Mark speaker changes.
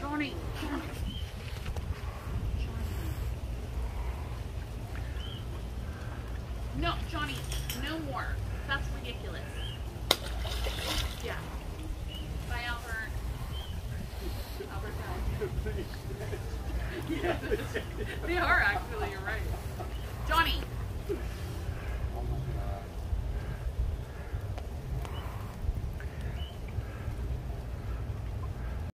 Speaker 1: Johnny. Johnny. No, Johnny, no more. That's ridiculous. Yeah. Bye, Albert. Albert, no. they are actually,